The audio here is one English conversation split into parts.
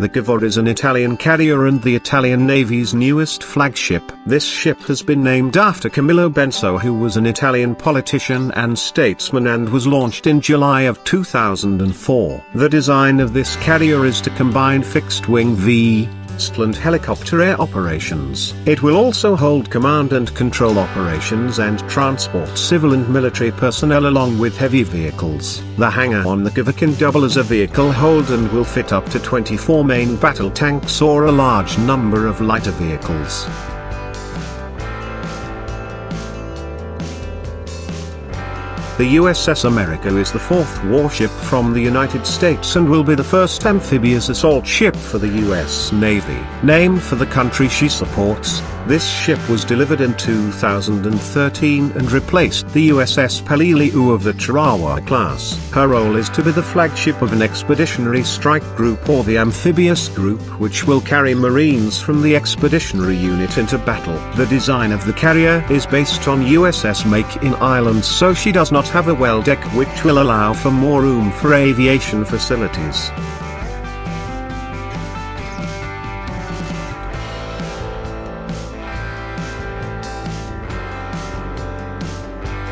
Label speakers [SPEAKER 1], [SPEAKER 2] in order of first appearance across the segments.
[SPEAKER 1] The Cavour is an Italian carrier and the Italian Navy's newest flagship. This ship has been named after Camillo Benso who was an Italian politician and statesman and was launched in July of 2004. The design of this carrier is to combine fixed-wing V, and helicopter air operations. It will also hold command and control operations and transport civil and military personnel along with heavy vehicles. The hangar on the Cavour can double as a vehicle hold and will fit up to 24 main battle tanks or a large number of lighter vehicles. The USS America is the fourth warship from the United States and will be the first amphibious assault ship for the US Navy. Named for the country she supports, this ship was delivered in 2013 and replaced the USS Peleliu of the Tarawa class. Her role is to be the flagship of an expeditionary strike group or the amphibious group which will carry marines from the expeditionary unit into battle. The design of the carrier is based on USS Makin Island so she does not have a well deck which will allow for more room for aviation facilities.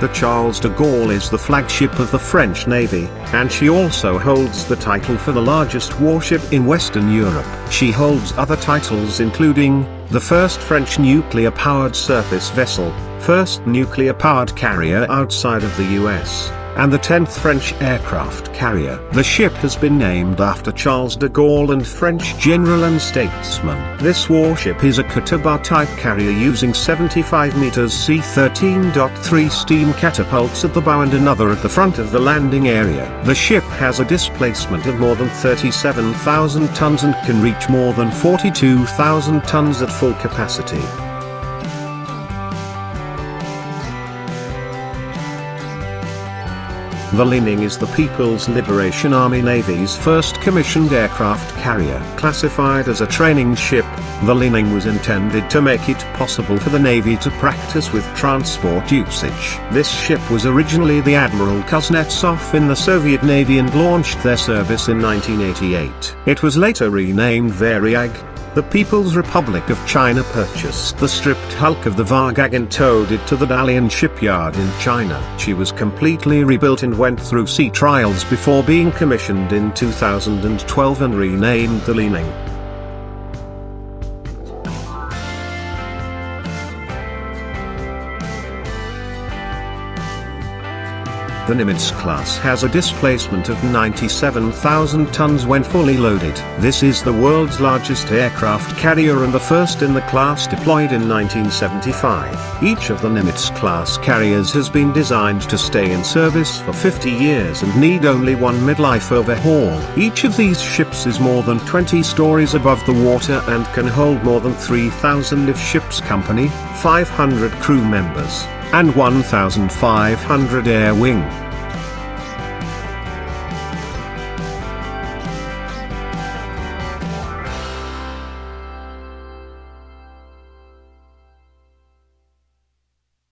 [SPEAKER 1] The Charles de Gaulle is the flagship of the French Navy, and she also holds the title for the largest warship in Western Europe. She holds other titles including, the first French nuclear-powered surface vessel, first nuclear-powered carrier outside of the US, and the 10th French aircraft carrier. The ship has been named after Charles de Gaulle and French general and statesman. This warship is a CATOBAR type carrier using 75 meters C-13.3 steam catapults at the bow and another at the front of the landing area. The ship has a displacement of more than 37,000 tons and can reach more than 42,000 tons at full capacity. The Liaoning is the People's Liberation Army Navy's first commissioned aircraft carrier. Classified as a training ship, the Liaoning was intended to make it possible for the Navy to practice with transport usage. This ship was originally the Admiral Kuznetsov in the Soviet Navy and launched their service in 1988. It was later renamed Varyag, the People's Republic of China purchased the stripped hulk of the Varyag and towed it to the Dalian shipyard in China. She was completely rebuilt and went through sea trials before being commissioned in 2012 and renamed the Liaoning. The Nimitz class has a displacement of 97,000 tons when fully loaded. This is the world's largest aircraft carrier and the first in the class deployed in 1975. Each of the Nimitz class carriers has been designed to stay in service for 50 years and need only one midlife overhaul. Each of these ships is more than 20 stories above the water and can hold more than 3,000 if ship's company, 500 crew members and 1,500 air wing.